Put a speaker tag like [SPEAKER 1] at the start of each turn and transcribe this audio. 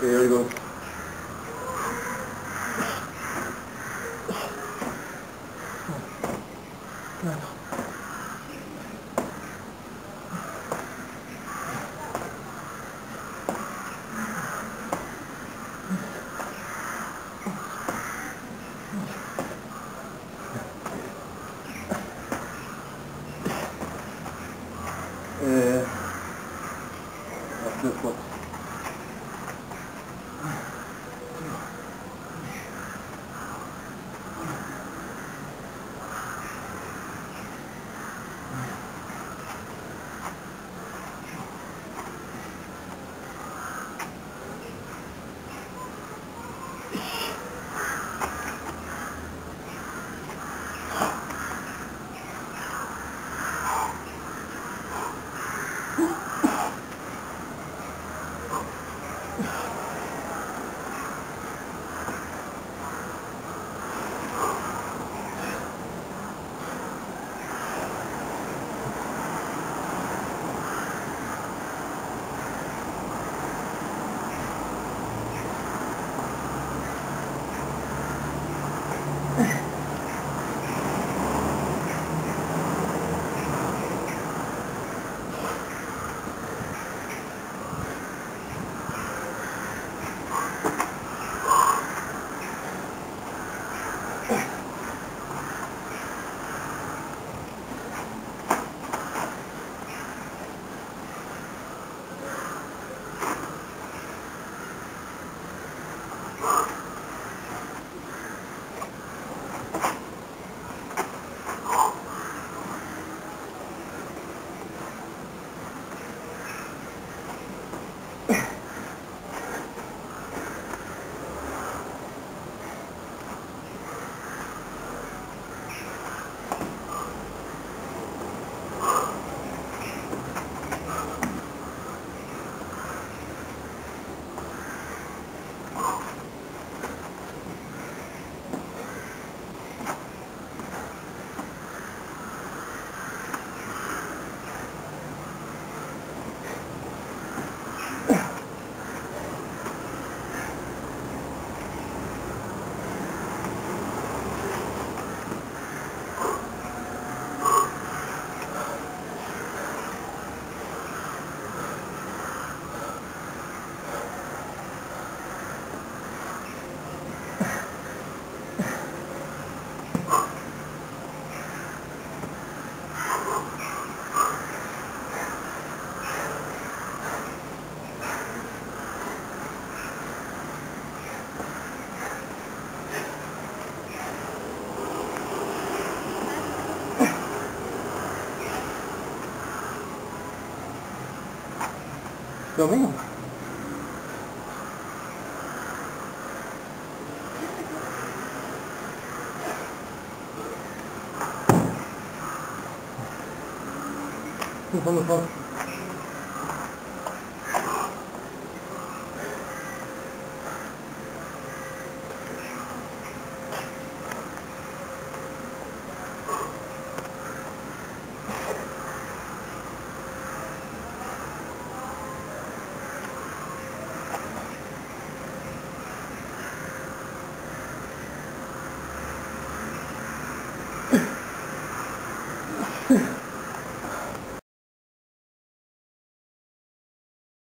[SPEAKER 1] Okay, here we go.
[SPEAKER 2] Yeah, that's good.
[SPEAKER 3] 怎么样？
[SPEAKER 4] 好好好。